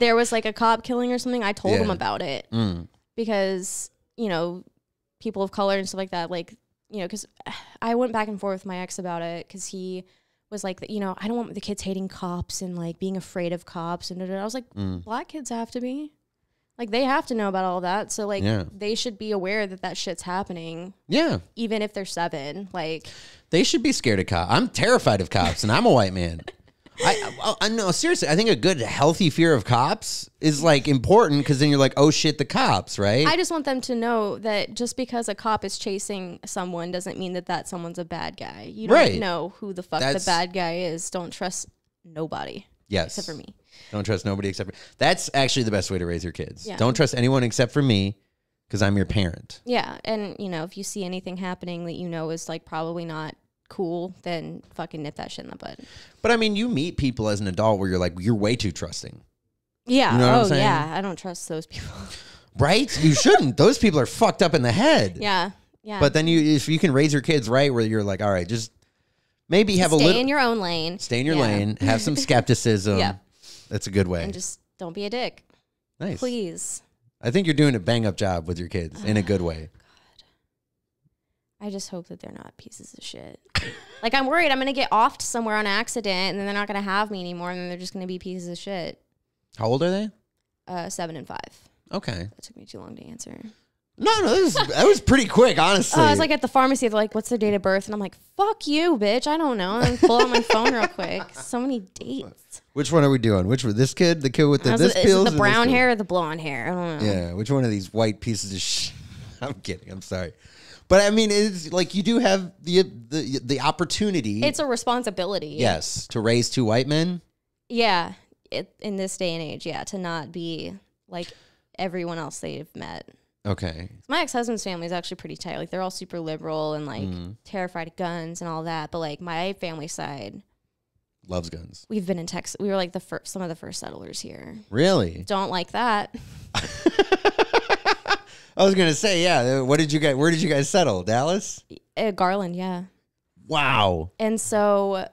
there was like a cop killing or something, I told Yeah. them about it Mm. because you know people of color and stuff like that. Like you know, because I went back and forth with my ex about it because he was like, you know, I don't want the kids hating cops and like being afraid of cops and. I was like, Mm. black kids have to be. Like they have to know about all that, so like Yeah. they should be aware that that shit's happening, Yeah. even if they're seven. Like They should be scared of cops. I'm terrified of cops, and I'm a white man. I, I, I no seriously. I think a good, healthy fear of cops is like important because then you're like, oh shit, the cops, right? I just want them to know that just because a cop is chasing someone doesn't mean that that someone's a bad guy. You don't Right. know who the fuck That's- the bad guy is. Don't trust nobody yes, except for me. Don't trust nobody except for. That's actually the best way to raise your kids. Yeah. Don't trust anyone except for me because I'm your parent. Yeah, and you know if you see anything happening that you know is like probably not cool, then fucking nip that shit in the bud. But I mean, you meet people as an adult where you're like, you're way too trusting, Yeah. You know what I'm oh yeah. I don't trust those people. right? You shouldn't. Those people are fucked up in the head. yeah. Yeah. But then you, if you can raise your kids right, where you're like, all right, just maybe have stay a little, in your own lane. stay in your Yeah. lane, have some skepticism. Yeah. That's a good way. and just don't be a dick, nice. please. I think you're doing a bang up job with your kids in a good way. I just hope that they're not pieces of shit. like I'm worried I'm gonna get offed somewhere on accident, and then they're not gonna have me anymore, and then they're just gonna be pieces of shit. How old are they? Uh, seven and five. Okay. That took me too long to answer. No, no, that was, that was pretty quick, honestly. Oh, I was like at the pharmacy. They're like, "What's their date of birth?" And I'm like, "Fuck you, bitch! I don't know." And pull out my phone real quick. So many dates. Which one are we doing? Which one? This kid, the kid with the was this is pills, the brown hair or the blonde hair? I don't know. Yeah, which one of these white pieces of sh I'm kidding. I'm sorry, but I mean, it's like you do have the the the opportunity. It's a responsibility. yes to raise two white men. Yeah. It, in this day and age, yeah, to not be like everyone else they've met. Okay, My ex husband's family is actually pretty tight. Like they're all super liberal and like Mm-hmm. terrified of guns and all that. But like my family side, loves guns. we've been in Texas. We were like the first, some of the first settlers here. Really? Don't like that. I was gonna say, yeah. What did you guys? Where did you guys settle? Dallas. Uh, Garland, yeah. Wow. And so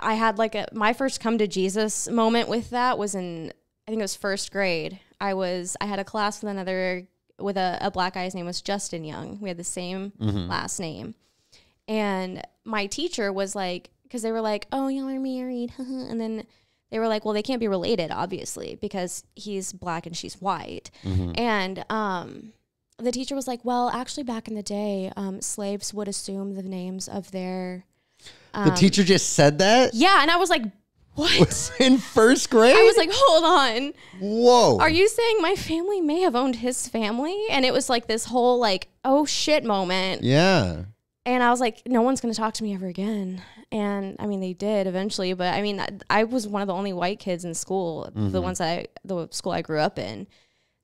I had like a my first come to Jesus moment with that was in I think it was first grade. I was I had a class with another with a, a black guy. His name was Justin Young. We had the same last name, and my teacher was like, because they were like, "Oh, y'all are married," and then they were like, "Well, they can't be related, obviously, because he's black and she's white," and um. The teacher was like, "Well, actually, back in the day, um, slaves would assume the names of their The teacher just said that yeah, and I was like, what? in first grade. I was like, hold on. whoa. Are you saying my family may have owned his family? And it was like this whole like, oh shit moment. Yeah. And I was like, no one's going to talk to me ever again. And I mean, they did eventually, but I mean, I, I was one of the only white kids in school, the ones that I, the school I grew up in.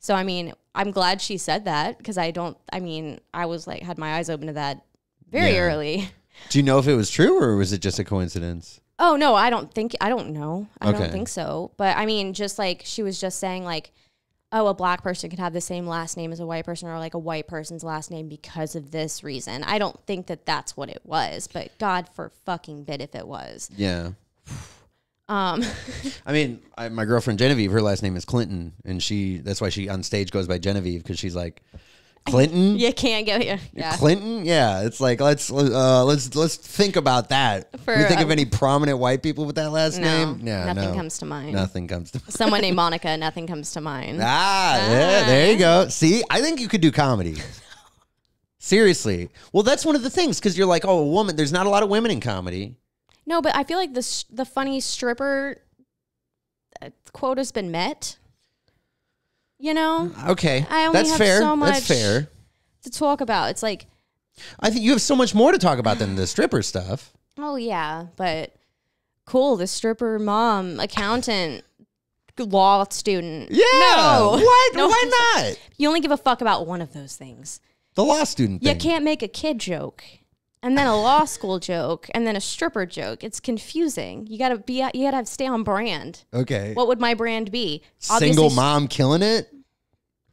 So I mean, I'm glad she said that because I don't. I mean, I was like had my eyes open to that very Yeah. early. Do you know if it was true or was it just a coincidence? Oh no, I don't think I don't know. I Okay. don't think so. But I mean, just like she was just saying like oh, a black person could have the same last name as a white person or like a white person's last name because of this reason. I don't think that that's what it was, but God for fucking bit if it was. Yeah. Um I mean, I, my girlfriend Genevieve, her last name is Clinton, and she that's why she on stage goes by Genevieve because she's like Clinton. you can't go here. Yeah. Clinton, yeah, it's like let's uh, let's let's think about that. For, you think of uh, any prominent white people with that last No, name? Yeah, nothing no. comes to mind. Nothing comes to. Mind. Someone named Monica, nothing comes to mind. Ah, yeah, there you go. See, I think you could do comedy. Seriously. Well, that's one of the things because you're like, oh, a woman. There's not a lot of women in comedy. No, but I feel like the the funny stripper uh, quote has been met. You know, Okay, I only that's have fair. so That's much- fair. to talk about. It's like, I think you have so much more to talk about than the stripper stuff. oh yeah, but cool. The stripper mom, accountant, law student. Yeah. no, What? No, Why not? You only give a fuck about one of those things. The law student You can't make a kid joke. And then a law school joke, and then a stripper joke. It's confusing. You gotta be, you gotta stay on brand. Okay. What would my brand be? Single s- mom killing it.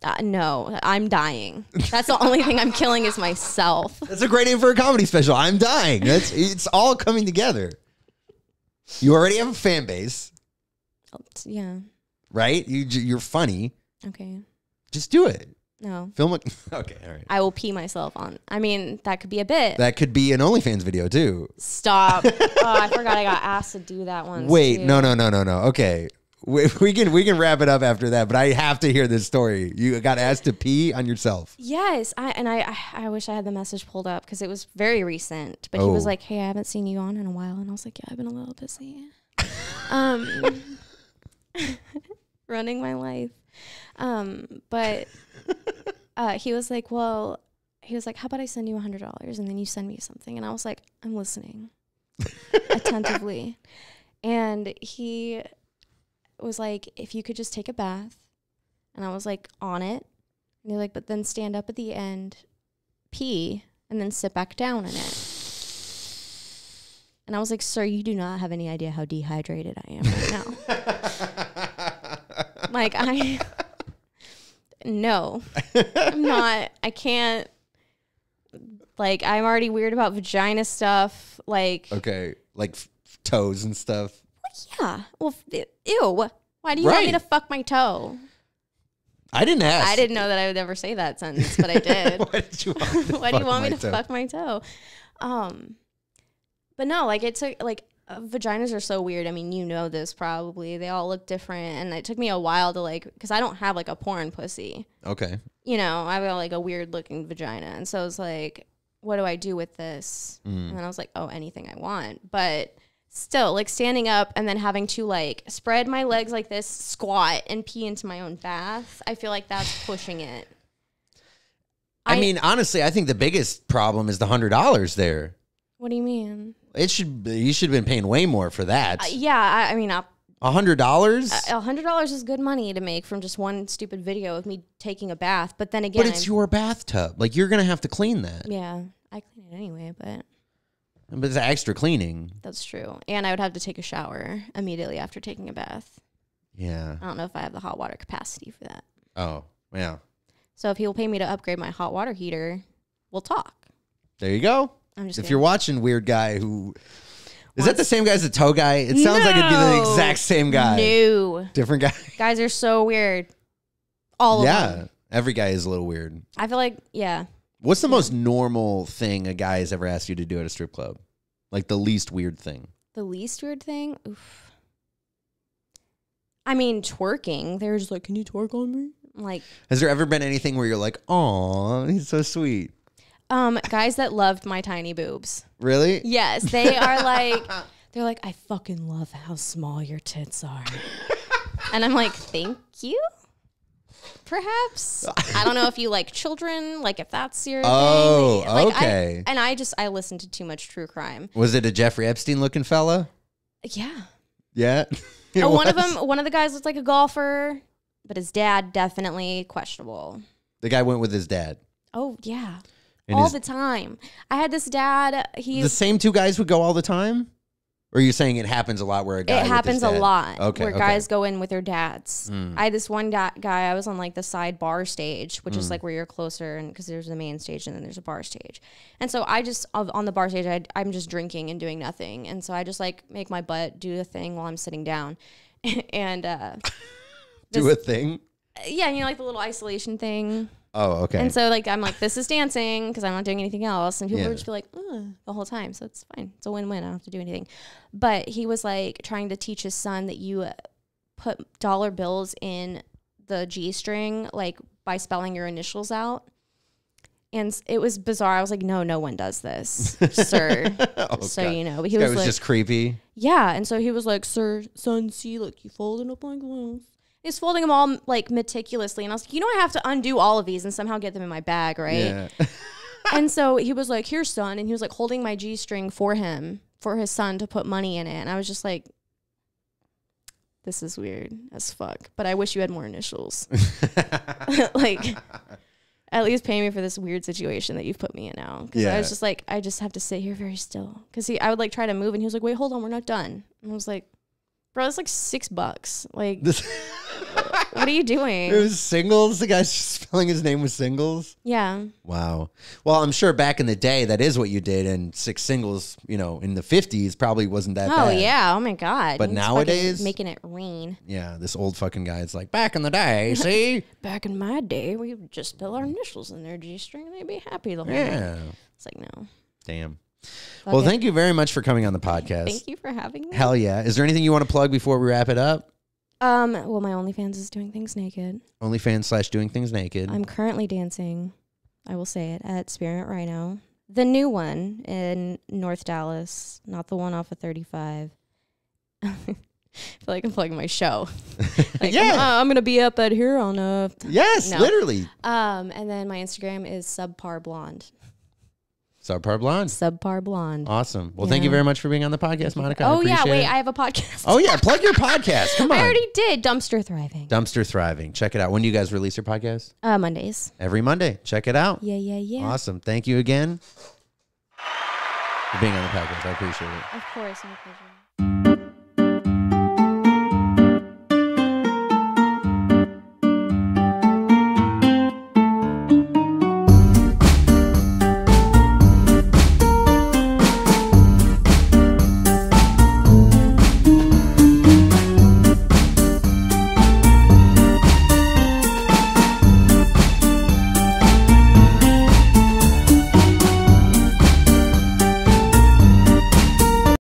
Uh, no, I'm dying. That's the only thing I'm killing is myself. That's a great name for a comedy special. I'm dying. That's it's all coming together. You already have a fan base, Yeah. right? You you're funny. Okay. Just do it. No. Film it. Okay, all right. I will pee myself on. I mean, that could be a bit. That could be an OnlyFans video too. Stop. oh, I forgot I got asked to do that one. Wait, too. no, no, no, no, no. Okay, we, we can we can wrap it up after that. But I have to hear this story. You got asked to pee on yourself. Yes, I and I I, wish I had the message pulled up because it was very recent. But he was Oh. like, "Hey, I haven't seen you on in a while," and I was like, "Yeah, I've been a little busy, um, running my life." Um, but uh, he was like, "Well," he was like, "How about I send you a hundred dollars and then you send me something?" And I was like, "I'm listening attentively," and he was like, "If you could just take a bath," and I was like, "On it." And they're like, but then stand up at the end, pee, and then sit back down in it. And I was like, sir, you do not have any idea how dehydrated I am right now. like, I, no, I'm not, I can't, like, I'm already weird about vagina stuff. Like, okay, like f- toes and stuff. yeah, well, f- ew. Why do you want me Right. to fuck my toe? I didn't ask. I didn't know that I would ever say that sentence, but I did. Why did you want me to Why do you fuck want me my to toe? fuck my toe? Um, but no, like it took like uh, vaginas are so weird. I mean, you know this probably. They all look different, and it took me a while to like because I don't have like a porn pussy. Okay. You know, I have like a weird looking vagina, and so it's like, what do I do with this? Mm. And then I was like, oh, anything I want, but. Still, like standing up and then having to like spread my legs like this, squat, and pee into my own bath. I feel like that's pushing it. I, I- mean, honestly, I think the biggest problem is the hundred dollars there. What do you mean? It should be, you should have been paying way more for that. Uh, yeah, I, I mean, a A hundred dollars, a hundred dollars is good money to make from just one stupid video of me taking a bath. But then again, but it's your bathtub. Like you're gonna have to clean that. yeah, I clean it anyway, but But it's extra cleaning. that's true. And I would have to take a shower immediately after taking a bath. Yeah. I don't know if I have the hot water capacity for that. Oh, yeah. So if he'll pay me to upgrade my hot water heater, we'll talk. There you go. I'm just If kidding. you're watching Weird Guy, who is that the same guy as the toe guy? It sounds like it'd be the exact same guy. No, Different guy. guys are so weird. All of yeah. them. Every guy is a little weird. I feel like yeah. What's the most normal thing a guy has ever asked you to do at a strip club? Like the least weird thing. The least weird thing, oof. I mean, twerking. They're just like, "Can you twerk on me?" Like, Has there ever been anything where you're like, "Oh, he's so sweet"? Um, guys that loved my tiny boobs. Really? Yes, they are like, they're like, "I fucking love how small your tits are," and I'm like, "Thank you." Perhaps I don't know if you like children, like if that's your Oh, thing. Like, I- okay. and I just I listened to too much true crime. Was it a Jeffrey Epstein looking fella? Yeah. Yeah. Oh, one of them, one of the guys looks like a golfer. but his dad definitely questionable. The guy went with his dad. Oh yeah, And all his- the time. I had this dad. He the same two guys would go all the time? Or are you saying it happens a lot where a guy it happens a lot Okay, where okay. guys go in with their dads. Mm. I had this one guy, guy. I was on like the side bar stage, which Mm. is like where you're closer, and because there's the main stage and then there's a bar stage. And so I just on the bar stage, I, I'm just drinking and doing nothing, and so I just like make my butt do the thing while I'm sitting down, and uh, do this- a thing? yeah, you know, like the little isolation thing. Oh, okay. And so like I'm like, this is dancing because I'm not doing anything else, and people Yeah. would just be like, Ugh, the whole time. So it's fine. It's a win-win. I don't have to do anything. But he was like trying to teach his son that you uh, put dollar bills in the G string like by spelling your initials out. And it was bizarre. I was like, no, no one does this, sir. Oh, so God. you know, but he was, was like, just creepy. yeah, and so he was like, "Sir, son, see, look, you folding up like this." He's folding them all like meticulously, and I was like, "You know, I have to undo all of these and somehow get them in my bag, right?" Yeah. And so he was like, "Here, son," and he was like holding my G string for him for his son to put money in it, and I was just like, "This is weird as fuck." But I wish you had more initials, like. At least pay me for this weird situation that you've put me in now. Because I was just like, I just have to sit here very still. Because he, I would like try to move, and he was like, "Wait, hold on, we're not done." And I was like, "Bro, that's like six bucks. Like, what are you doing?" it was singles. The guy's just spelling his name with singles. yeah, Wow. Well, I'm sure back in the day that is what you did, and six singles, you know, in the 50s probably wasn't that Oh bad. yeah. Oh my god. But He's fucking nowadays- making it rain. Yeah, this old fucking guy is like, back in the day, see? Back in my day, we would just spell our initials in their G string and they'd be happy the whole yeah. time. It's like no. Damn. Well, it. thank you very much for coming on the podcast. Thank you for having me. Hell yeah. Is there anything you want to plug before we wrap it up? Um. Well, my OnlyFans is doing things naked. OnlyFans slash doing things naked. I'm currently dancing. I will say it at Spearmint Rhino, the new one in North Dallas, not the one off of 35. I feel like I'm plugging my show. Like, Yeah. uh, I'm gonna be up at here on uh yes, No. literally. um, and then my Instagram is subpar blonde. Subpar Blonde. Subpar blonde. Awesome. Well, thank you very much for being on the podcast, Monica. I oh yeah, wait, it. I have a podcast. oh yeah, plug your podcast. Come on. I already did. Dumpster thriving. Dumpster Thriving. Check it out. When do you guys release your podcast? Uh, Mondays. Every Monday. Check it out. Yeah, yeah, yeah. Awesome. Thank you again for being on the podcast. I appreciate it. Of course, my pleasure.